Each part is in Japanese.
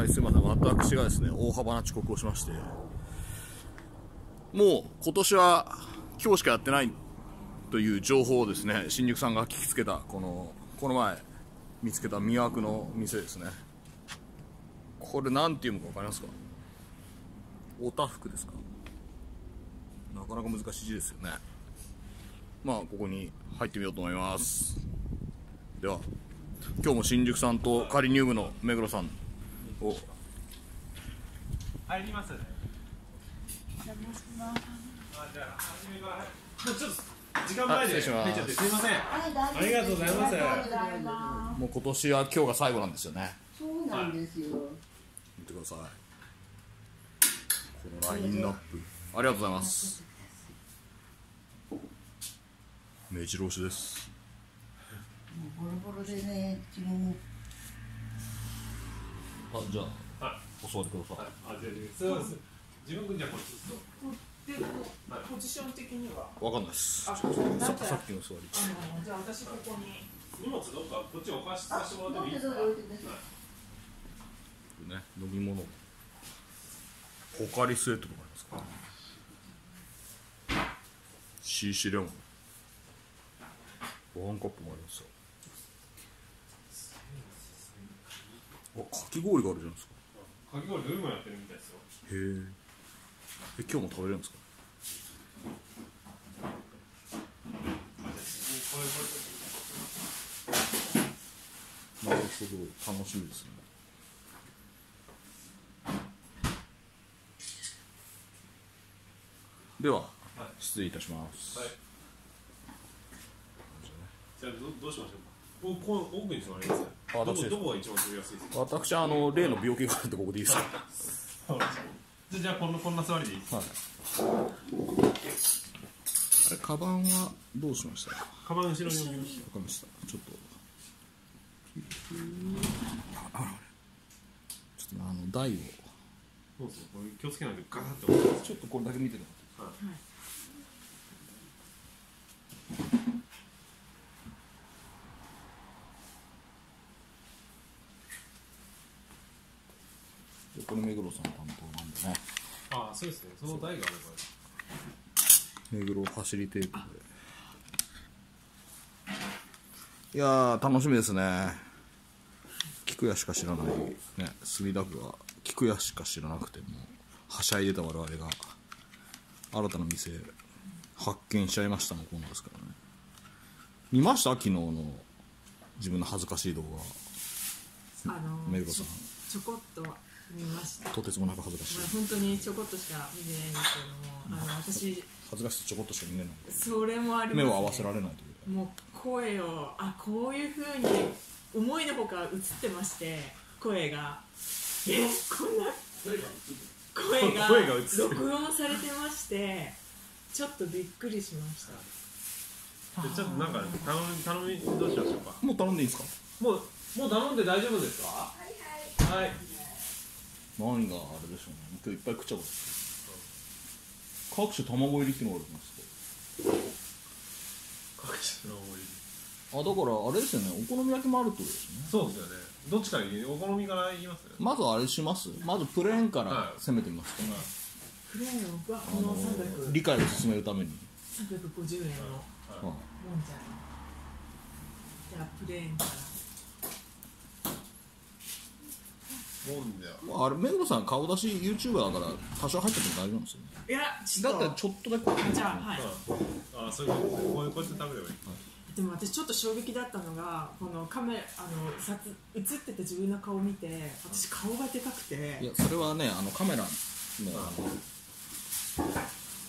はい、すいません。私がですね、大幅な遅刻をしまして、もう今年は今日しかやってないという情報をですね、新宿さんが聞きつけた、この、この前見つけた魅惑の店ですね。これなんていうのかわかりますか？おたふくですか？なかなか難しい字ですよね。まあ、ここに入ってみようと思います。では、今日も新宿さんとカリニウムの目黒さんを入りますね。あじゃあ初めからもうちょっと時間前で入っちゃってすみません。ありがとうございます。もう今年は今日が最後なんですよね。そうなんですよ。見てください。このラインナップ。ありがとうございます。目白押しです。もうボロボロでね、自分あじゃあはい。お座りくださいあじゃあそうです。自分じゃあこっちですと。でポジション的には？わかんないですあささっきの座りじゃあ私ここに荷物どっかこっちお貸しさせてもらってもいいですか？ね飲み物ポカリスエットとかありますか？シーシレモンワンカップもありますよあかき氷があるじゃないですかかき氷どれもやってるみたいですよ。へええ今日も食べれるんですか？なるほど楽しみですねでは、失礼いたします、れはい。じゃあどどうしましょうか？おこの奥に座ります。どこどこが一番取りやすいですか？私あの例の病気があるんでここでいいですか？じゃあじゃあこんなこんな座りでいいです。か。はい。あれカバンはどうしました？カバン後ろに置きましりました。ちょっと。ああれ。ちょっとあの台を。そうそう。これ気をつけないとガサッと落ちます。ちょっとこれだけ見ててでこれ目黒さん担当なんで。ねああそうですね。その台があれば。目黒ファシリテートで。いやー楽しみですね。菊屋しか知らないね墨田区は菊屋しか知らなくてもはしゃいでた我々が。新たな店発見しちゃいましたのコーナーですからね。見ました？昨日の自分の恥ずかしい動画。あの目黒さん。ちょこっと見ました。とてつもなく恥ずかしい。まあ本当にちょこっとしか見てないんですけどもあの私恥ずかしいちょこっとしか見れない。それもあります、ね、目を合わせられないというもう声をあこういうふうに思いのほか映ってまして声が。えこんな声が録音されてましてちょっとびっくりしました。でちょっとなんか頼み頼みどうしましょうか？もう頼んでいいですか？もうもう頼んで大丈夫ですか？はいはい。はい。何があれでしょうね。今日いっぱい食っちゃう。各種卵入りっていうのがあります各種の思いあだからあれですよね。お好み焼きもあるってことですね。そうですよね。どっちからいい？お好みからいきます？まずあれします？まずプレーンからはい。攻めてみますか、プレーンはあこのの300理解を進めるために、350円のはい。もんじゃじゃあプレーンからもんじゃ。まあ、あれ目黒さん顔出し YouTuber だから多少入ってても大丈夫なんですよね。いやちょっと。だったらちょっとだけじゃあはい。ああそういうことですね。こういうこうやって食べればいい。でも私ちょっと衝撃だったのがこのカメあの撮映ってた自分の顔を見て私顔がでかくて。いやそれはねあのカメラのあの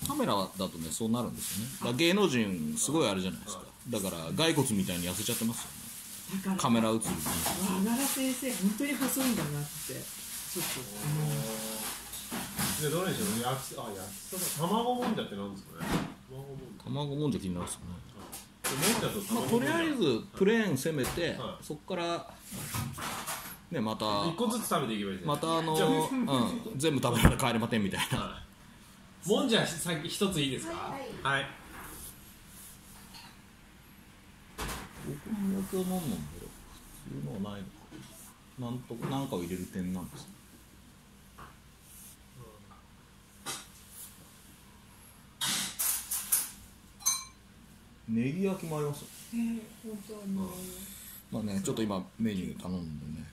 カメラだとねそうなるんですよね。だから芸能人すごいあれじゃないですか。だから骸骨みたいに痩せちゃってますよねカメラ映るに和柄先生本当に細いんだなってちょっとでどれにしよう。焼きあ焼きそば卵もんじゃってなんですかね。卵もんじゃ。卵もんじゃ気になるんですよねもんじゃとまあ、卵とりあえずプレーン攻めて、はいそこからねまた一個ずつ食べていけばいいですね。またあの、うん、全部食べら帰れませんみたいなはいもんじゃさっき一ついいですか？はい。僕好み焼きは何なんだろういうのはないのかなんと何かを入れる点なんですねネギ焼きもあります、えー、まあねちょっと今メニュー頼んでね。